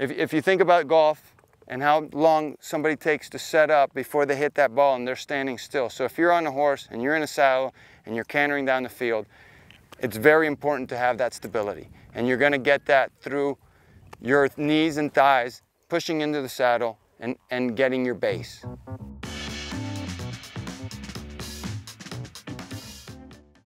If, if you think about golf and how long somebody takes to set up before they hit that ball and they're standing still. So if you're on a horse and you're in a saddle and you're cantering down the field, it's very important to have that stability. And you're gonna get that through your knees and thighs, pushing into the saddle and, and getting your base.